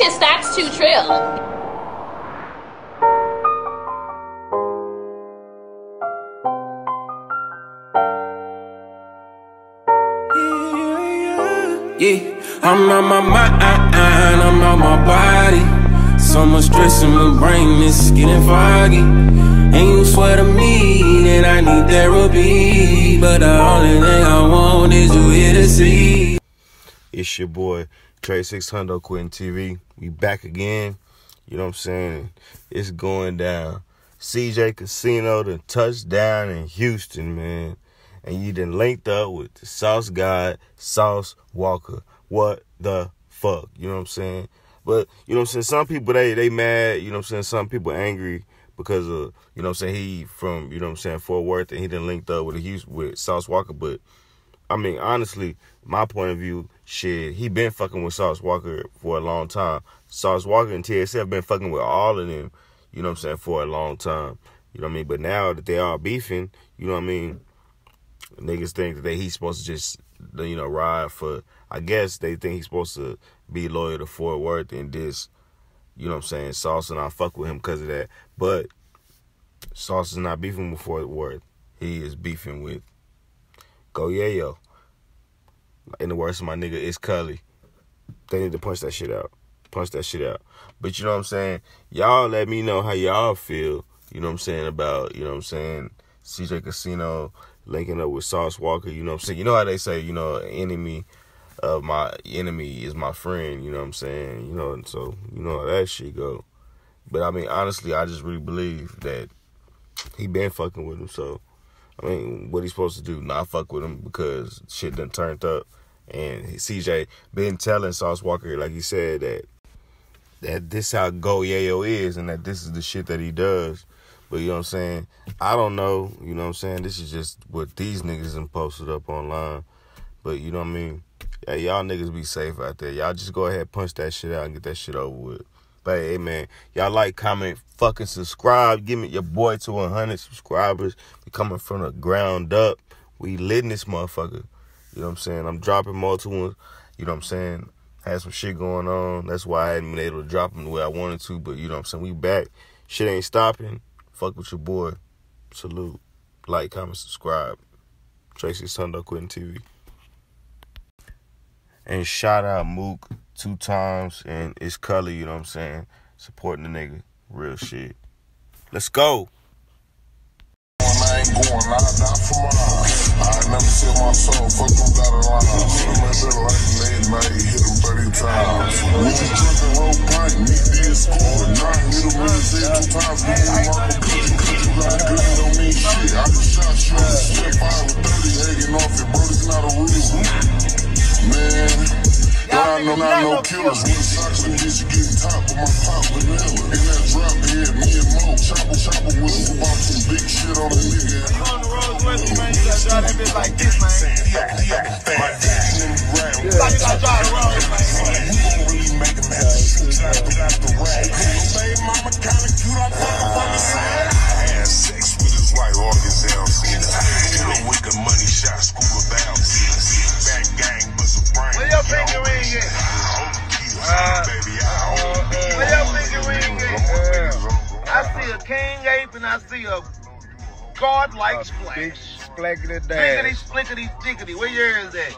his stats too trill. Yeah, I'm on my mind, I'm on my body. So much stress in my brain, it's getting foggy. And you swear to me that I need therapy. But the only thing I want is you here to see. It's your boy, Trey 600 Quentin TV. We back again. You know what I'm saying? It's going down. CJ Kasino, the touchdown in Houston, man and you done linked up with the Sauce God, Sauce Walka. What the fuck? You know what I'm saying? But you know what I'm saying? Some people they they mad, you know what I'm saying? Some people angry because of, you know what I'm saying, he from, you know what I'm saying, Fort Worth and he done linked up with a Houston with Sauce Walka. but I mean, honestly, my point of view, shit, he been fucking with Sauce Walka for a long time. Sauce Walka and TSF been fucking with all of them, you know what I'm saying, for a long time. You know what I mean? But now that they all beefing, you know what I mean? niggas think that he's supposed to just you know ride for. I guess they think he's supposed to be loyal to Fort Worth and this. You know what I'm saying? Sauce and I fuck with him because of that. But Sauce is not beefing with Fort Worth. He is beefing with Go Yayo. In the words of my nigga, it's Cully. They need to punch that shit out. Punch that shit out. But you know what I'm saying? Y'all let me know how y'all feel. You know what I'm saying about, you know what I'm saying, CJ Kasino linking up with Sauce Walka, you know what I'm saying? You know how they say, you know, enemy of my enemy is my friend, you know what I'm saying? You know, and so you know how that shit go. But I mean, honestly, I just really believe that he been fucking with him. So, I mean, what he supposed to do? Not fuck with him because shit done turned up. And CJ been telling Sauce Walka, like he said, that that this how Go Yayo is and that this is the shit that he does. But you know what I'm saying? I don't know. You know what I'm saying? This is just what these niggas have posted up online. But you know what I mean? Yeah, y'all niggas be safe out there. Y'all just go ahead, punch that shit out and get that shit over with. But hey, man, y'all like, comment, fucking subscribe. Give me your boy to 100 subscribers. We coming from the ground up. We lit this motherfucker. You know what I'm saying? I'm dropping multiple ones. You know what I'm saying? Had some shit going on. That's why I hadn't been able to drop them the way I wanted to. But you know what I'm saying? We back. Shit ain't stopping. Fuck with your boy. Salute. Like, comment, subscribe. Tracy Sunday Quentin TV. And shout out Mook two times and it's color, you know what I'm saying? Supporting the nigga. Real shit. Let's go. Sell my soul, fuck them dotted lines. Hit them at the light, late night, hit them 30 times. We just drinking roll pint, meet the score. Nine hit them in his head two times, we a. You got a good, don't shit. I can shot you in the slip, I with 30 hanging off it, bro, it's not a know no killers. When socks and bitch getting top of my pop vanilla. In that drop head, me and chopper, chopper with him about some big shit on the nigga. Like this, man. Yeah, yeah, my daddy in the ground. Like gotta drive road, man. And I see a god-like splash. Big splackety dash. Splickety, splickety, stickety. Where yours at?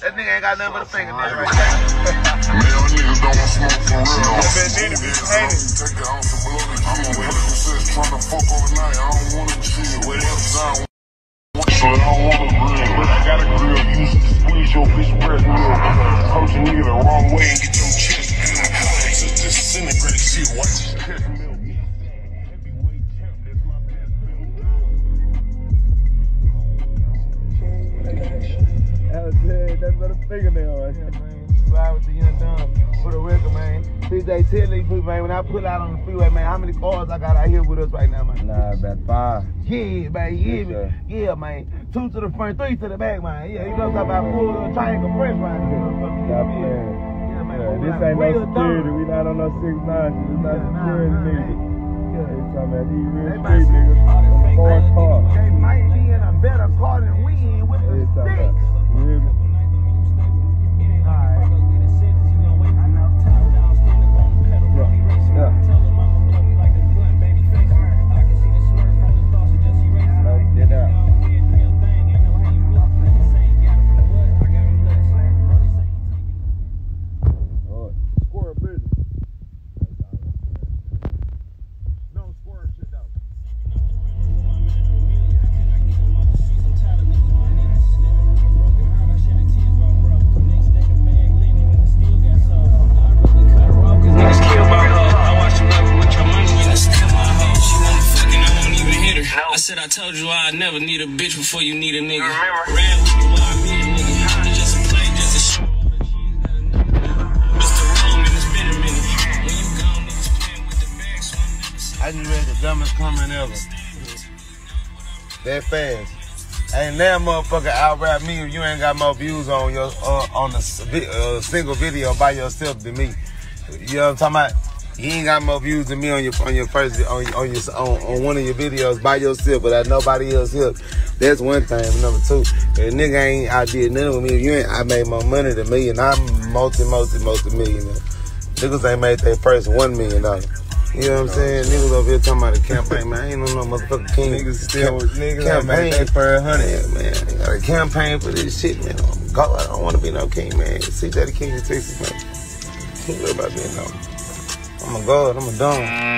That nigga ain't got nothing but a fingernail right there. Male niggas don't want smoke for real. I bet niggas be hating. Take it off the blood. I'm a wait up trying to fuck all night. I don't want to chill. What else? So I don't want a grill, but I got a grill. Use it to squeeze your bitch breath milk. Coach a nigga the wrong way and get your chest to disintegrate. See, watch. Fingernail right yeah, man. Slide with the young dumb for the record, man. CJ, tell these man, when I pull out on the freeway, man, how many cars I got out here with us right now, man? Nah, about five. Yeah, man, yeah, man. Yeah, man. Two to the front, three to the back, man. Yeah, you know what I'm talking about? Full triangle press right here. Stop playing. Yeah, man. Yeah, this ain't no security. We not on no 6 9 This not yeah, security, nah, nigga. Yeah. They talking about these real street niggas. On the fourth car. They might be in a better car than we in with the sticks. Mr. Roman, it's been a minute. When you gone, niggas playing with the bag, so I'm never saying. I just read the dumbest comment ever. That fast. Ain't that motherfucker out rap me if you ain't got more views on your uh, on a s- vi- uh, single video by yourself than me. You know what I'm talking about? You ain't got more views than me on your on your first on your- on your on, on one of your videos by yourself, but that nobody else help. That's one thing. Number two, if a nigga ain't I did nothing with me. If you ain't I made more money than me, and I'm multi multi multi millionaire. Niggas ain't made their first one million dollars. You know what I'm saying? Niggas over here talking about the campaign, man. I ain't no no motherfucking king. Niggas still, Camp- niggas ain't made their first hundred. Yeah, man. Got a campaign for this shit, man. Oh, God, I don't want to be no king, man. See that the king of Texas, man. Can't about being no. I'm a god. I'm a dumb.